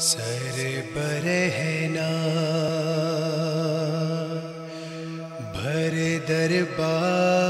Sir बरहना भर दरबार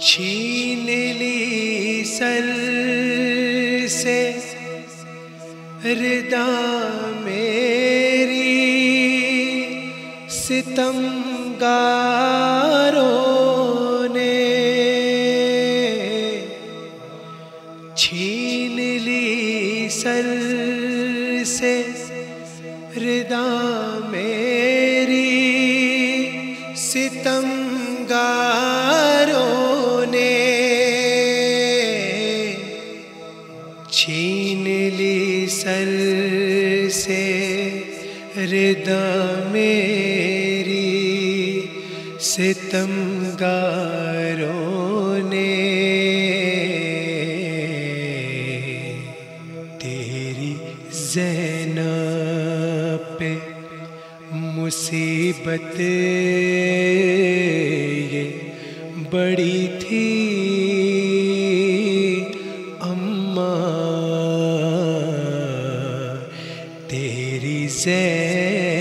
छीन सर से रिदा मेरी सितम गारों रिदा मेरी सितम ने तेरी जैना पे मुसीबत ये बड़ी थी। अम्मा तेरी जैना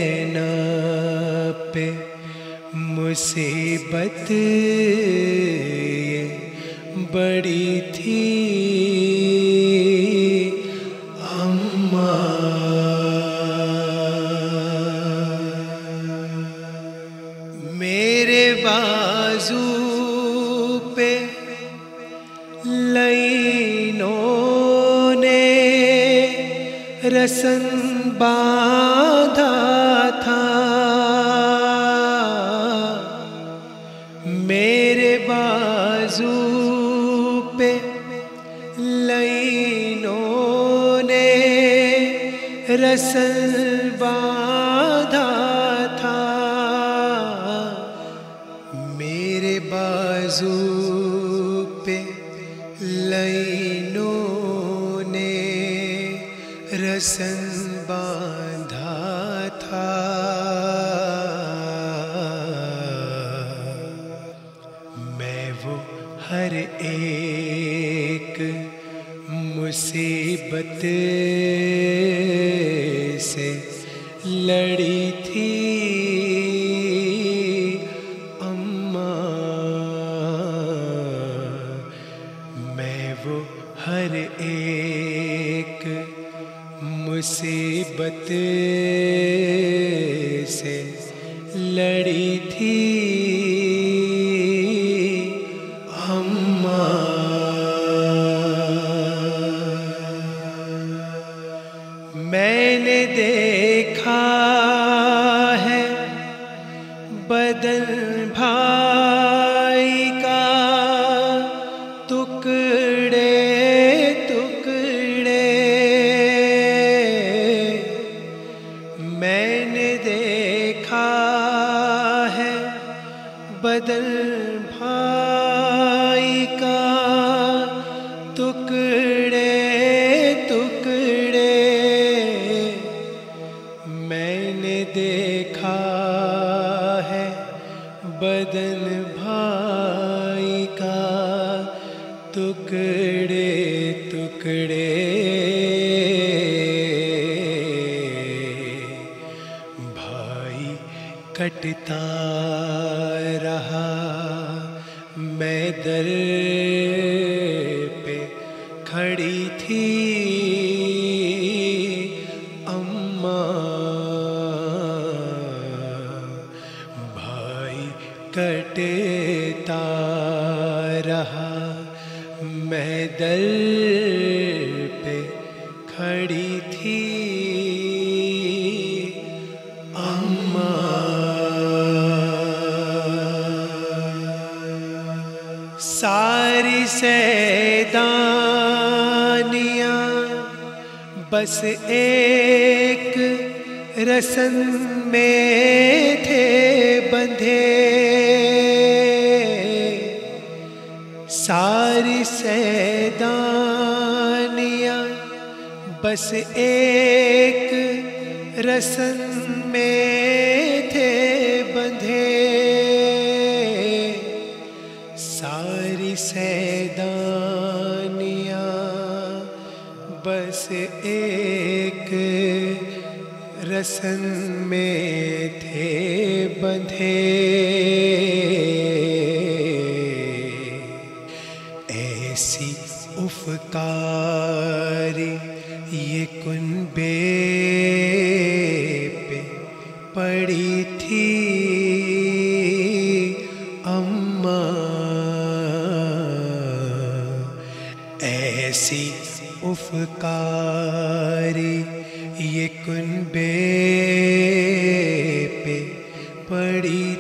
मुसीबत ये बड़ी थी। अम्मा। मेरे बाजू पे ने रसन बांधा पे लईनों ने रसल बांधा था। मेरे बाजू पे लईनों ने रसन मुसीबत बदन भाई का टुकड़े टुकड़े। भाई कटता रहा मैं दर्द रहा, मैं दर पे खड़ी थी। अम्मा। सारी सैदानिया, बस एक रसन में थे बंधे। सारी सैदानिया, बस एक रसन में थे बंधे। सारी सैदानिया, बस एक रसन में थे बंधे। उफकारी ये कुनबे पे पड़ी थी। अम्मा ऐसी उफकारी ये कुनबे पे पड़ी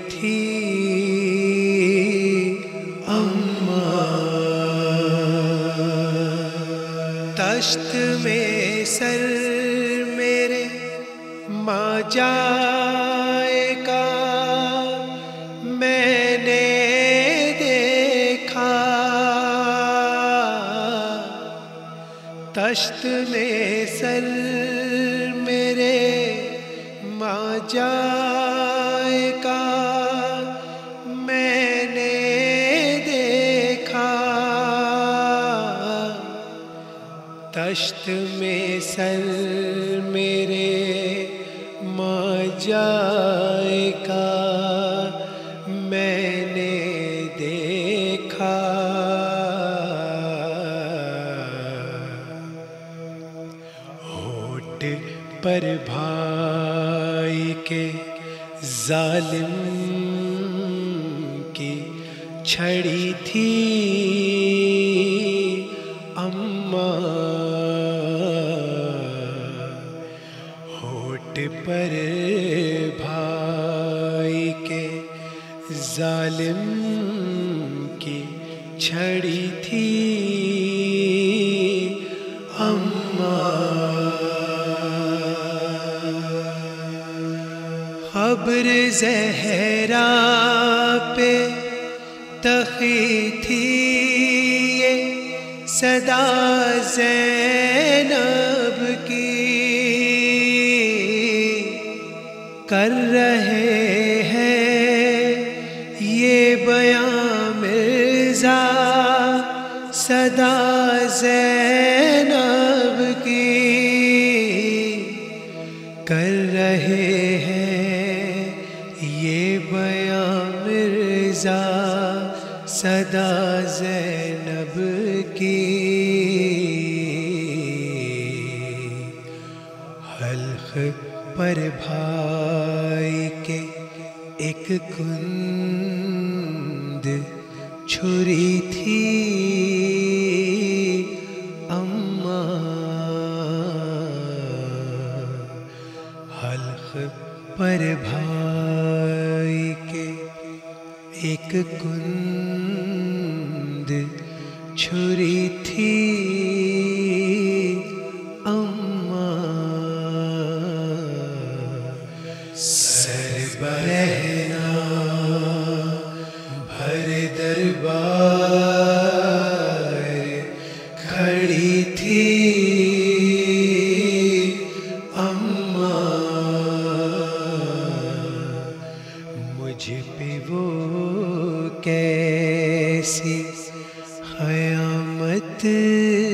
माँ जाएगा मैंने देखा। तश्त में सर मेरे माँ जाएगा मैंने देखा। तश्त में सर देखा होट पर भाई के जालिम की छड़ी थी। अम्मा होट पर भाई के जालिम छड़ी थी। अम्मा। खबर जहरा पे तखी थी ये सदा जैनब की। कर सदा जैनब की कर रहे हैं ये बया मिर्ज़ा सदा जैनब की। हल्क पर भाई के एक कुंद छुरी थी। पर भाई के एक कुंद छुरी थी अम्मा। सर बरहना कैसी खयामत की घड़ी